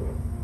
Mm-hmm.